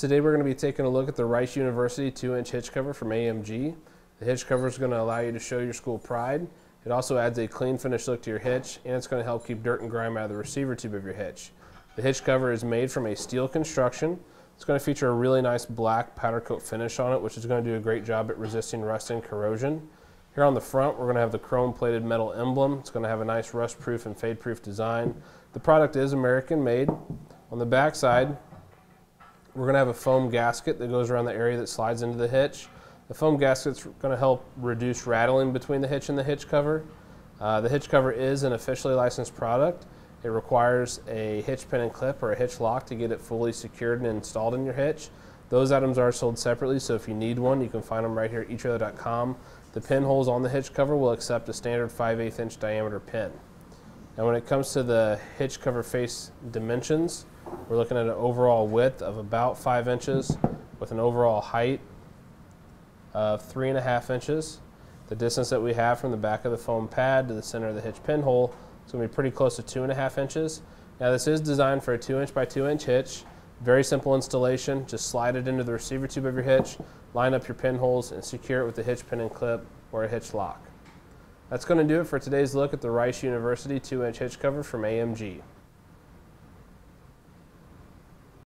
Today we're going to be taking a look at the Rice University 2-inch hitch cover from AMG. The hitch cover is going to allow you to show your school pride. It also adds a clean finish look to your hitch and it's going to help keep dirt and grime out of the receiver tube of your hitch. The hitch cover is made from a steel construction. It's going to feature a really nice black powder coat finish on it which is going to do a great job at resisting rust and corrosion. Here on the front we're going to have the chrome plated metal emblem. It's going to have a nice rust proof and fade proof design. The product is American made. On the back side we're going to have a foam gasket that goes around the area that slides into the hitch. The foam gasket's going to help reduce rattling between the hitch and the hitch cover. Uh, the hitch cover is an officially licensed product. It requires a hitch pin and clip or a hitch lock to get it fully secured and installed in your hitch. Those items are sold separately, so if you need one, you can find them right here at etrailer.com. The pinholes on the hitch cover will accept a standard 5 8 inch diameter pin. Now when it comes to the hitch cover face dimensions, we're looking at an overall width of about 5 inches with an overall height of 3.5 inches. The distance that we have from the back of the foam pad to the center of the hitch pinhole is going to be pretty close to 2.5 inches. Now this is designed for a 2 inch by 2 inch hitch. Very simple installation. Just slide it into the receiver tube of your hitch, line up your pinholes, and secure it with a hitch pin and clip or a hitch lock. That's going to do it for today's look at the Rice University 2 inch hitch cover from AMG.